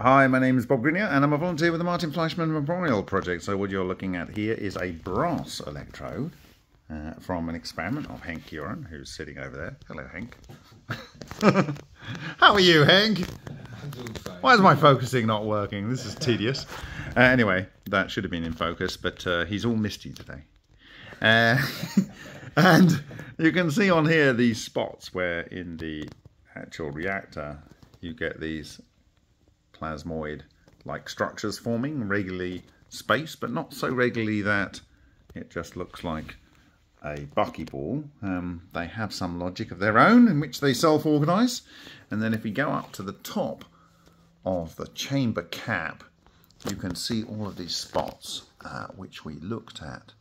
Hi, my name is Bob Greenyer and I'm a volunteer with the Martin Fleischmann Memorial Project. So what you're looking at here is a brass electrode uh, from an experiment of Henk Jurrien, who's sitting over there. Hello, Henk. How are you, fine. Why is my focusing not working? This is tedious. Uh, anyway, that should have been in focus, but uh, he's all misty today. Uh, and you can see on here these spots where in the actual reactor you get these plasmoid like structures forming regularly spaced, but not so regularly that it just looks like a buckyball. Um, they have some logic of their own in which they self-organise. And then if we go up to the top of the chamber cap, you can see all of these spots uh, which we looked at